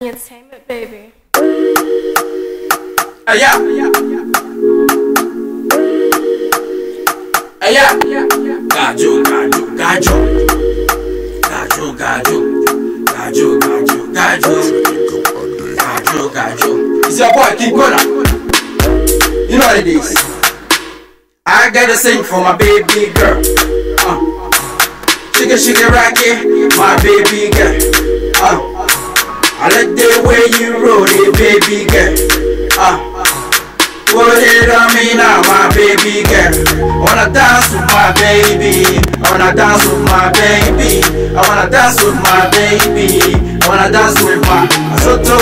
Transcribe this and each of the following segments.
Entertainment, baby. Hey, yeah. Hey, yeah. Gajo, gajo, gajo. Gajo, gajo. Gajo, gajo, gajo. Gajo, gajo. It's your boy, Kinng Konna. You know what it is. I gotta sing for my baby girl. Uh. Shake it, shake it, rock it, my baby girl. Uh. I like the way you roll it, baby girl. Ah, put it on me now, my baby girl. Wanna dance with my baby. I wanna dance with my baby. I wanna dance with my baby. I wanna dance with my Azonto,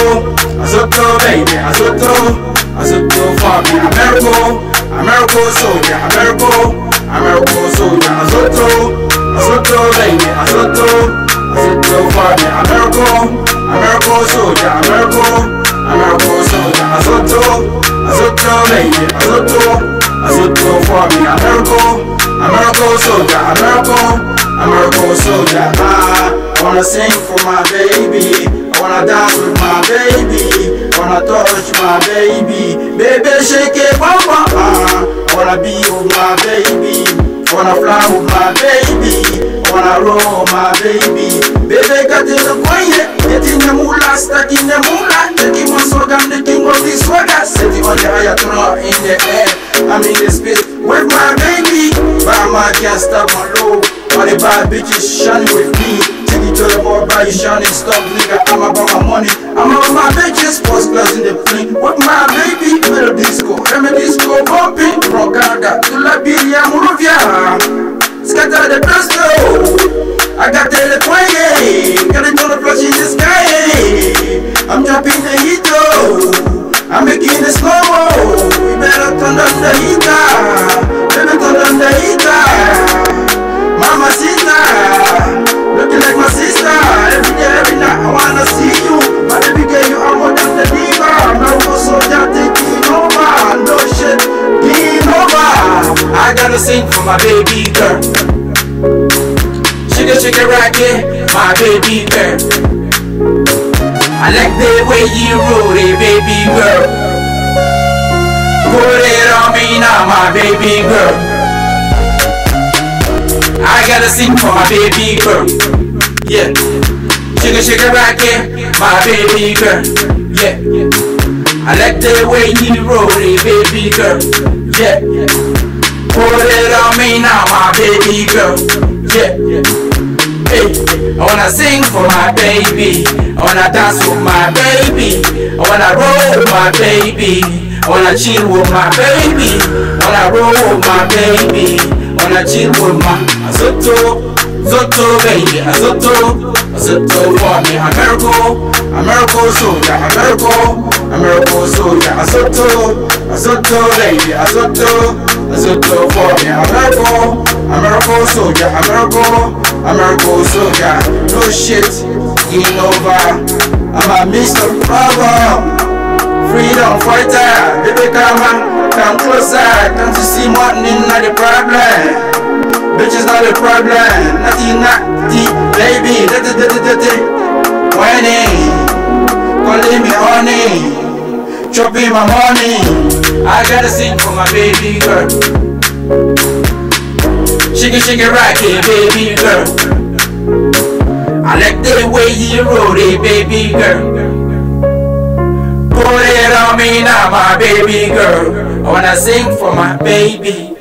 Azonto, baby, Azonto, Azonto for me. Americo, Americo soldier, Americo, Americo soldier, American, American soldier, Azonto, Azonto, baby, Azonto, Azonto for me, American, American soldier, American, American soldier. Ah, I wanna sing for my baby, I wanna dance with my baby, I wanna touch my baby, baby shake it, mama. Ah, I wanna be with my baby, I wanna fly with my baby, I wanna roll with my baby, baby got in the Getting the moolah, stacking the moolah Taking my swag, I'm the king of this swagger on the higher throne in the air. I'm in the space with my baby. My can't stop my low. All the bad bitches shining with me. Take it to the boy, buy you shining stuff Nigga, I'm about my money. I'm about my bitches, first class in the plane. With my baby, little disco Remy disco bumping. From Canada to Liberia, Monrovia. Scatter the though I got the poignet, got it on the in the. Heat, oh. I'm making the slow. We better turn on the heater, baby turn on the heater. Mama sister, looking like my sister. Every day, every night, I wanna see you. My baby girl, you are more than the diva. I'm a soldier taking over, no shit, game over. I gotta sing for my baby girl. Shake it, shake it, rock it, my baby girl. I like the way you roll it, baby girl. Put it on me now, my baby girl. I gotta sing for my baby girl. Yeah. Shake it, shake it, rock it, my baby girl. Yeah. I like the way you roll it, baby girl. Yeah. Put it on me now, my baby girl. Yeah. Hey, I wanna sing for my baby. I wanna dance with my baby. I wanna roll with my baby. I wanna chill with my baby. I wanna roll with my baby. I wanna chill with my Azonto, Azonto baby, Azonto, Azonto for me. Americo, Americo soldier, Americo, Americo soldier, Azonto, Azonto baby, Azonto, Azonto for me. Americo, Americo soldier, Americo. American soldier, no shit, game over. I'm a Mr. Bravo, freedom fighter. Baby, come on, come closer. Can't you see morning not the problem? Bitches not the problem. Nothing, nothing, baby. Dirty, dirty, dirty. Whining, calling me honey, chopping my money. I gotta sing for my baby girl. Shake it, shake it, rock it, baby girl. The way you roll it, baby girl. Put it on me now, my baby girl. I wanna sing for my baby.